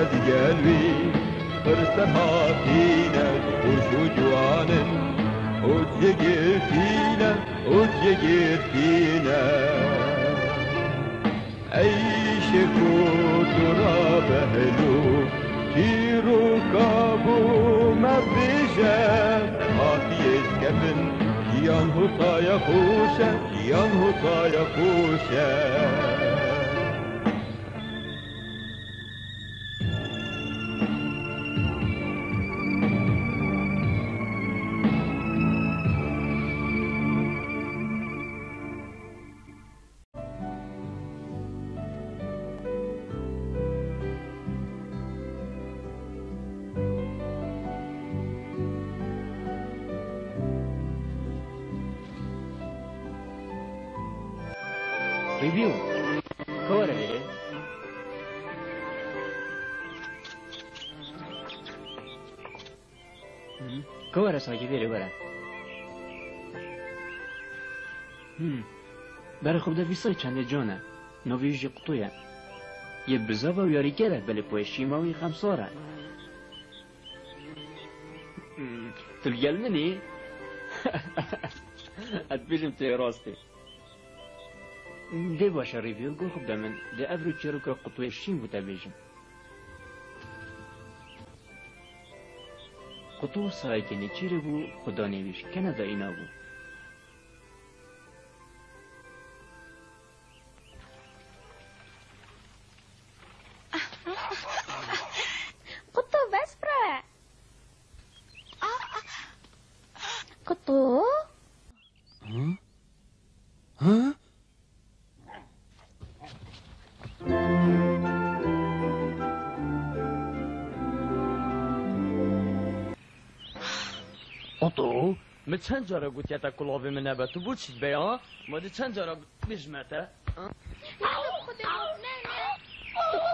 ولد قلبي فرسها فينا وشو جوعنا وتجير فينا؟ وتجير فينا؟ عيشك وتراب هلو في ركابه ما بيجاب عافية كفن ينهو طايا خوشة ينهو طايا خوشة خوشة Review. Kore bile. Kore ساکی بره بره. برای خوب ده ویسای چنده جانه. نویجی قطویه. یه بزاوا و یاری گره بله پوی شیماوی خمساره. تلگل منی؟ ات بیشم تی راستی. دێ باشە ڕێڤیان گۆ خوب دەمن لە ئەڤر و چێرکە قوتوێ شین بوتە بێژم قوتو سایکێنی چیرە بوو خوددانێویش کەنەدا ئینا بوو چند جارا گوتی تا کلاوی من نبه تو بود چید بیا؟ ما دی چند جارا بجمته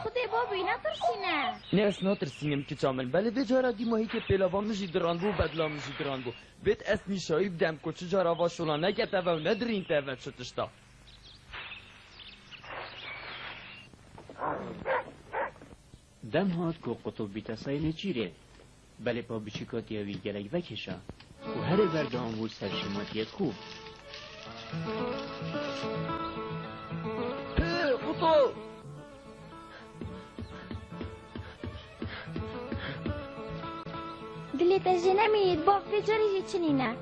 خدای بابی نترسینه نه اس ناترسینم که چامل. بله به جارا دی ماهی که پیلاوان مجی دران بو بدلا مجی دران بو بیت اس نیشایی بدم که چه جارا واشولا نگته و ندرین ته و چتشتا. دم هات کو قطب بیتا سایل چیره بله پا بچیکاتی اوی گلک وکشا و هر بردان بود سرشماتیت خوب. قطب دلی تجی نمید با فجاری چنینه.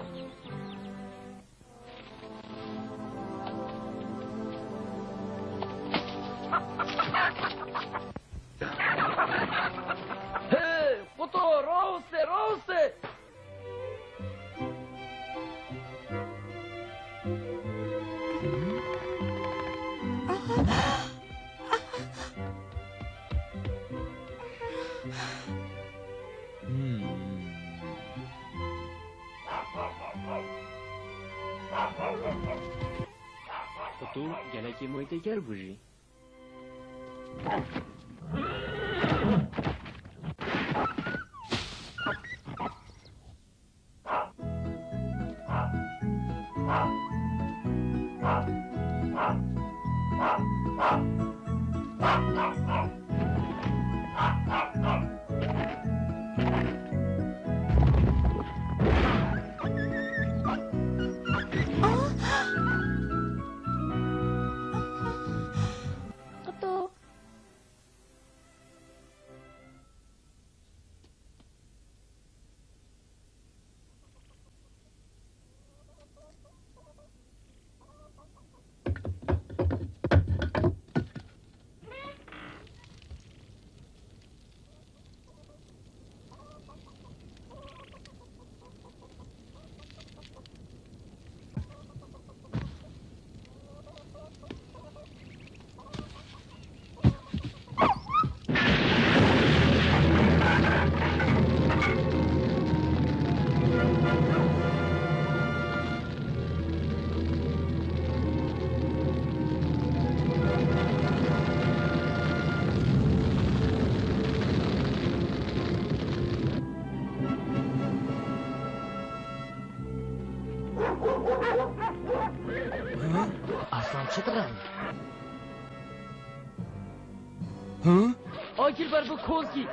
Hey, قطو روسه روسه Surtout, il y a est bougie. ها؟ آگیر بر بو کلکی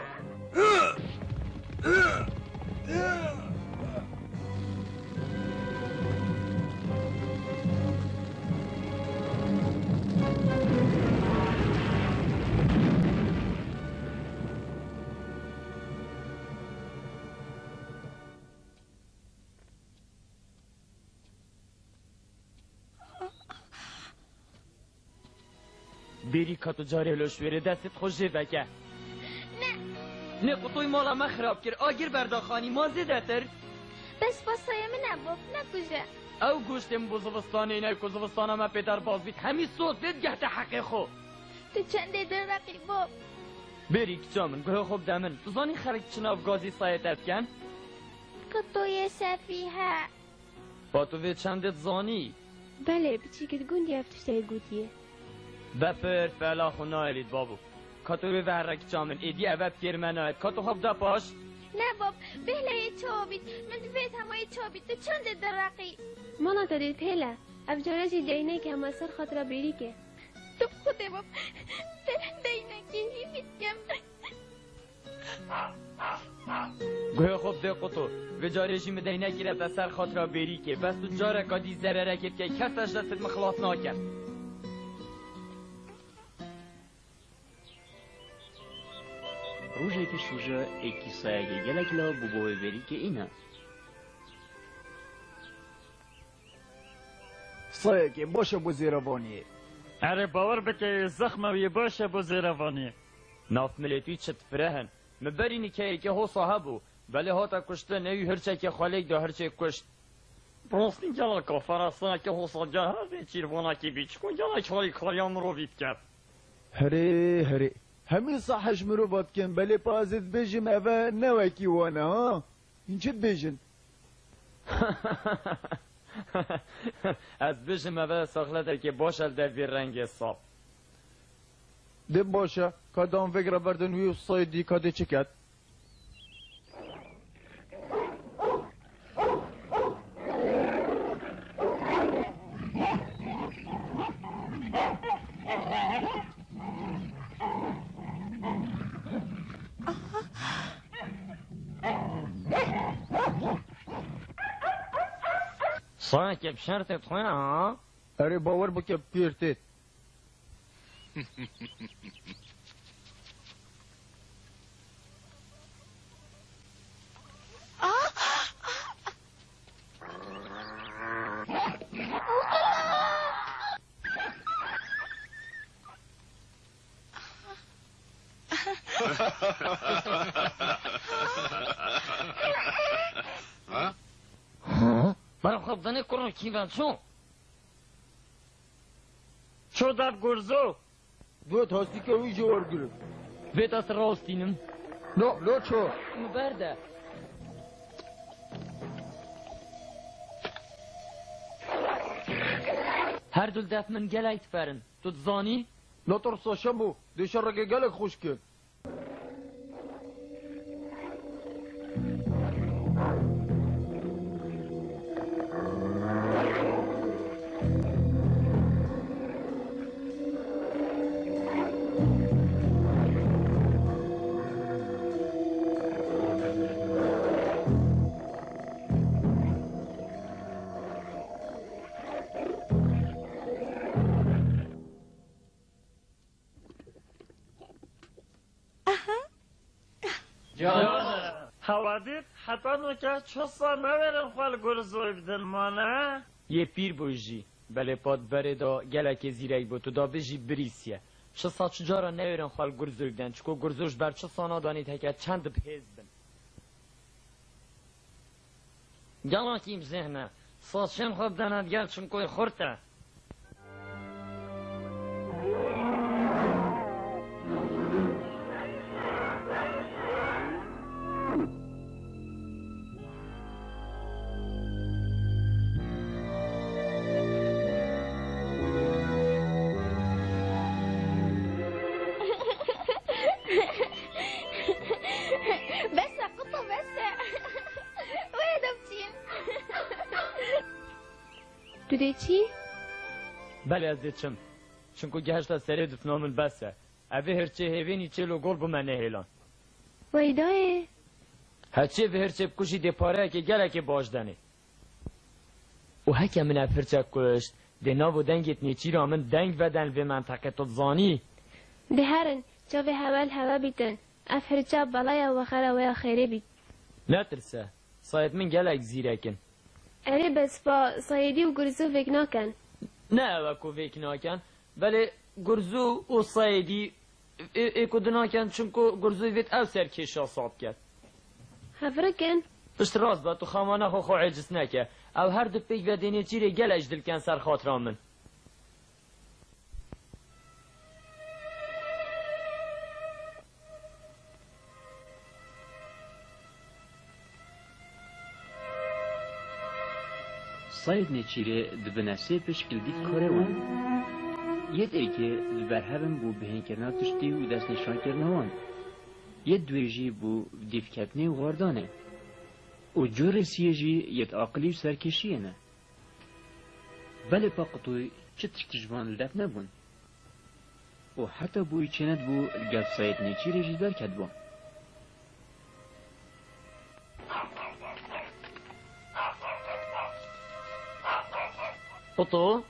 کاتو جاری لوش ویره دستت خوش جیوکه نه. نه قطوی مالا ما خراب کرد. آگیر برداخانی ما زیده تر بس باسای من باب نکجه او گوشتم بوزوستانه اینه کوزوستانه ما پیتر باز بید. همی صوت بید گهت حقی خو. تو چنده در رقیب باب بری کچامن گوه خوب دمن تو زانی خرک چناف گازی سایت افکن کتوی سفیه با تو چندت زانی؟ بله بچیکت گوندی افتشتای گوتیه. بپر فلا خو نایرید بابو. کاتو وی ورک چامن ایدی اوه پیر من آید کاتو خوب دا پاش. نه باب بهله چابید من بیت همه چابید تو چنده در رقیب مانا تا دید هلا. افجارجی دینه که همه سر خاطر بیری که تو خود باب. دینه که هیمیت کم. گوه خوب ده قطو. و جارشی مدهی نگیره به سر خاطر بری که بس تو جاره کادی زره رکت که کسش دستت مخلاص ناکرد. سایەکی گەلێک لەوە بوو بۆ وێبەری کە ئینە سایەکێ باشە بۆ زێرەوانیە اره باور بکە زەخمەویە باشە بۆ زێرەوانی ناف ملتوی چت فرهن. مبرینی که که هو صاحبو بله هاتا کشته نوی هرچه که خالق دا هرچه کشت. ڕاستی گەڵکە فەرەسانکە هۆسەجا هەبێ چیربووناکی بیچکو گەڵک خۆی کڵیان مرۆڤیت کرد. هەرێ هەرێ هەمی ساحش مرۆڤات بکەن بەلێ پازت بێژم ئەvە نەوەکی وانە ها. اینچت بێژن از بشم اول ساخلتر که باشد در بی رنگ صاف دێ باشە کادام فێگرە بەردن وی سایدی صاكب شرطة هنا أري باور بك بيرتت Ha? Ha ha ha ha ha ha ha ha دنه کرو کی چون؟ چۆ داب گورزۆ دوێت هەستیکە وی جوەرگرت بیت از راستینم. نۆ لۆ چۆ مبرده هر دول دف من گلایت فرن. تو زانی؟ نەتەڕسە شەم بوو دێشە ڕێگە گەلێک خوش کرد. هەوادیت حەتانۆکە چۆسا ناوێرن خوال گورزۆی بدن مانە یه پیر بوجی. بله بره دا گلک زیرک بو تو دا بجی بریسیه. چه سا چجارا نویرن خال گرزوگدن چکو گرزوش بر چه سانا دانید هکر چند پیز بن؟ گلا کیم ذهنه ساسشن خواب داند؟ گل چون کوی خورته. دبتين تو دی چی؟ بله از چم چونکو گهشتا سری دفنامن بسه. اوه هرچه هیوینی چلو گل بمنه هیلان ویدای؟ هرچه و هرچه بکشی دی پاره که گله که باش دنه. و هکه من افرچه کشت. دی ناو و دنگت نیچی را من دنگ و منطقه تزانی دهرن جاوی هول هوا بیتن. اف هرچا بلایا و خرا ویا خیره بیت نترسه. سایت من نه وکو فکر ناکن ولی گرزو و سایدی ایکو دناکن چونکو گرزو ویت او سر کشا صاب کرد. هفرکن پشت با تو خامانه خو خو عجز نکه. او هر دو پیک و دینی چیره کن سر خاطرا من ساید نچیره دبنا سه پشکل دیت کاره وان یه ایکه برهبن بو بهین کرنا تشتی و دست نشان کرنا وان یه دویجی بو دیف کتنی و غاردانه و جور سیجی یت عقلی و سرکشیه نه بله پا قطوی چه تشتجوان لدف نبون و حتی بوی چند بو الگف ساید نچیره جی برکت بون قطو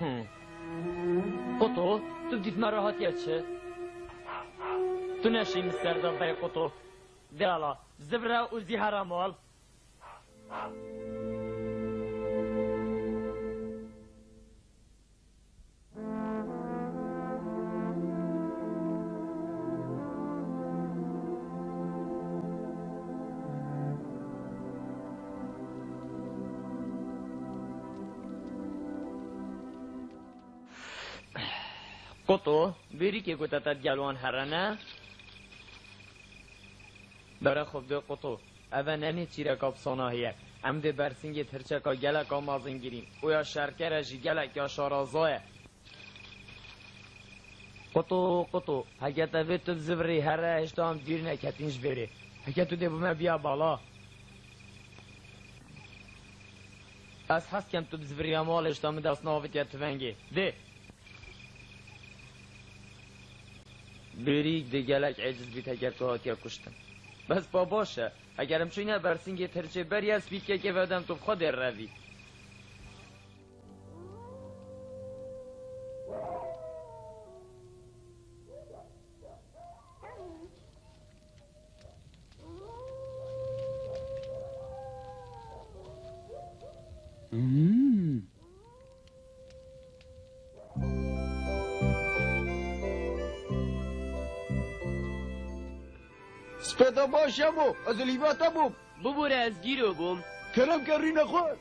هم. قطو تو بديت مرة هات ياتشه تو ناشي مستر دبي قطو دالا زبرة وزيها مال قطو بری که گوتا تا گلوان هرنه داره خوب دو قطو. اوه ننی چیره کاب ساناهیه ام ده برسینگی ترچکا گلکا مازن گیریم او یا شرکر جی گلک یا شارازایه. قطو قطو. هگه تا تو زبری هره هشتا هم دیر نکتینش بری هگه تو ده بیا بالا. از هست کم تو زبری همال هشتا می دست ناویت یا تفنگی ده. بریک ده گلک عجز بیت اگر تو هاتیا کشتن بس با باشه اگرم چوینه برسینگی ترچه بری از بیت که که سپدا باشم و از لیباتا بوم ببوره از گیرو بوم کرم کری نخور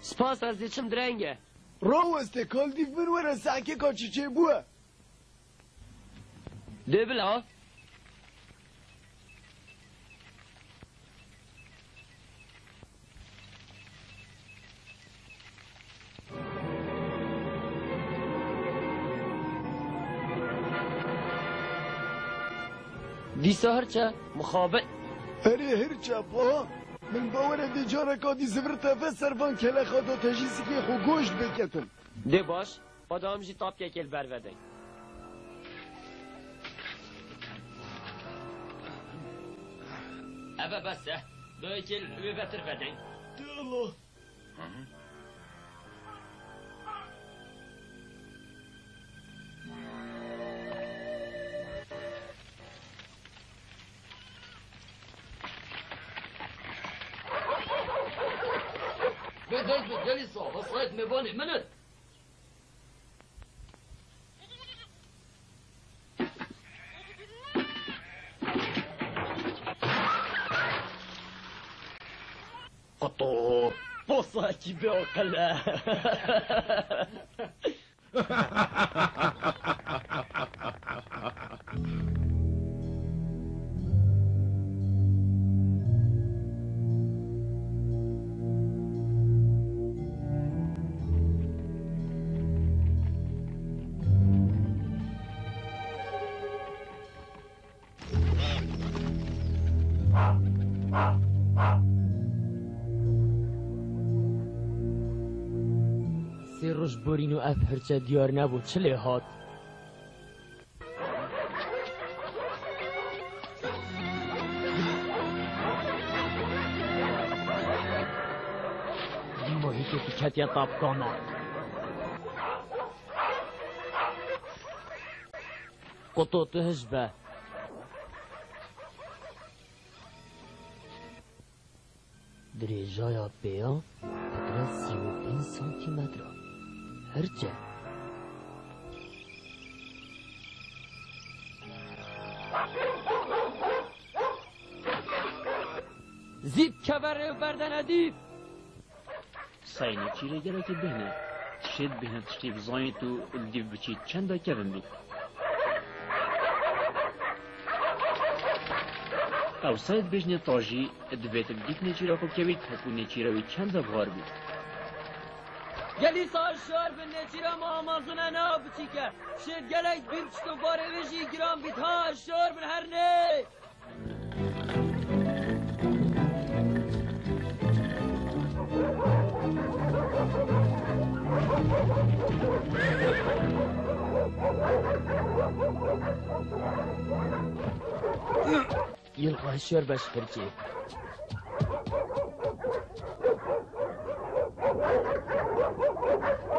سپاس از دیچم درنگه. رو استکال دیف من وره سعکه کاچی چه بوه. ده بلا دیسا هرچه مخابط اره هر چپا من باور دی جارا کادی زبر تفه سرفان کله خدا تجیسی که خو گوشت بکتم. ده باش خدا همجی تاب که کل بر ودن اوه بسه دای کل اوه بتر ودن الله قطو بصاكي بوكلا برین و اف هرچه دیار نبود. چله هات دیماهی که تکتی طبقانه قطو تهجبه درێژایە پێیا قدرە سی و پێنج سانتیمەترە هەرچە زیب کەبەرێ بەردەنە دیب ساینە چیرە گەلێکی بهنە تشێت بهنە تشتی بزانیت و دیو بچیت چەندە کەبن بیت ئەو سایت بژنێ تاژی دەبێت دیت نێچیرە خۆ کەویت هەکو نێچیرەوەی چەندە بغار بیت گەلی سال شار بن نێچیرە مامازنە ناو بچیکە شێت گەلێک بیر چتە بارێ وێژی گران بیت ها شار بن هەرنێ يلقى الشرب اشفرتي وي بوبي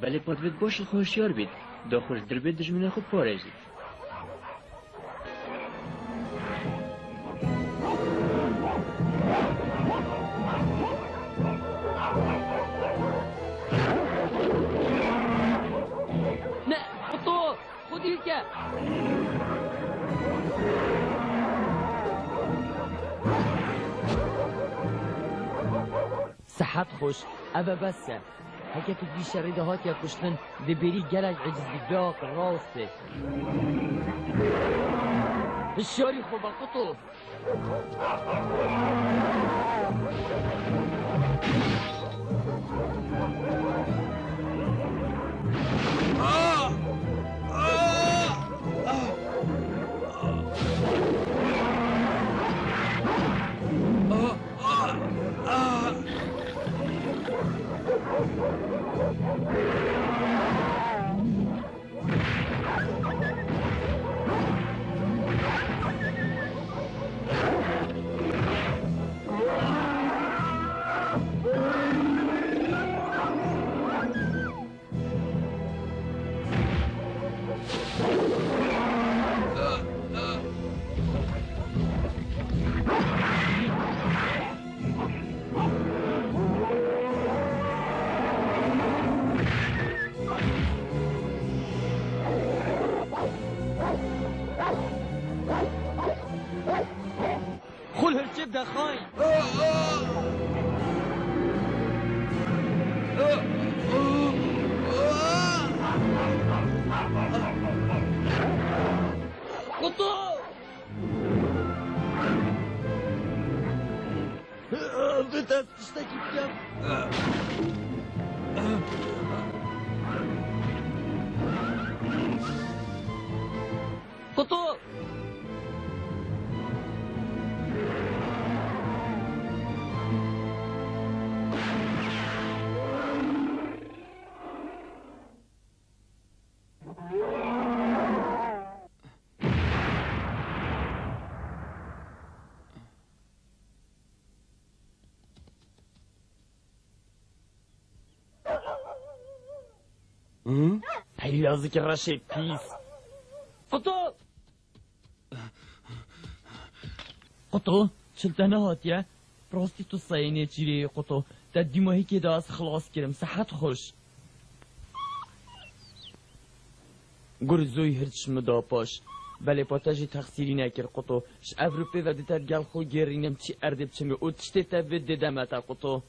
بەێ پۆتبێت بۆشی خۆشیۆر بیت دۆخۆش دربێت دژمنە خوب پۆرێزیت خودیکە سەحەت خوش ئەبە بەسە. خوش اوه بسه هکه تو بیش ریده ها که کشتن ده بری گلک عجز بیداق راسته. Oh, my God. بشاری خوبه قطو خل هرچب دخاين قطو بدأت تشتكي بجد قطو هيلازك الرشيد بيس قطو قطو شلتنا هاتيا راستی تو ساینه چیره قطو در دیماهی که داست خلاص کرم صحت خوش. گرزوی هرچ مدا پاش. بله پاتاجی تقصیری نکر قطو ش اوروپی و دیتر گل خو گرینم چی اردب چمه. او تشتی تبید دیدم اتا قطو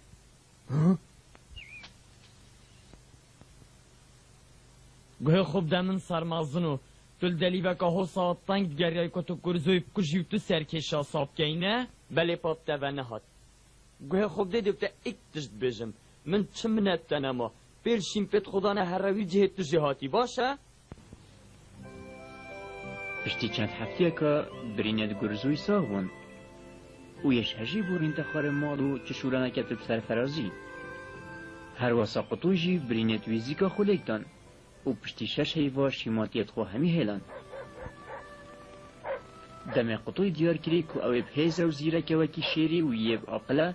گوه خوب دمن سرمازنو تل دلی بکا هو ساعت تنگ که تو گرزوی بکشی و تو سرکشا ساب کینه بله پاپ و نهاد گوه خوب دیدی بتا ایک تشت بجم من چم نتنما پیلشیم پت خدا نه هر روی جهت تو جهاتی باشه پشتی چند هفته که برینت گرزوی ساغ بون و یش هجی بورین تخار مال و چشورانه کتب سر فرازی هر واسا قطوی جی برینت ویزی که خلیک و پشتی شەش هەیڤۆ شیمۆتیت خۆ هەمی هێلان. دەمێ قوتوی دیۆرکریک و ئەوەی پێزە و زیرەکەوەکی شێری و یەک ئەقلە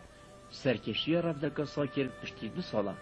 سەرکێشیە ڕەفدەکە ساکرد پشتی دو ساڵە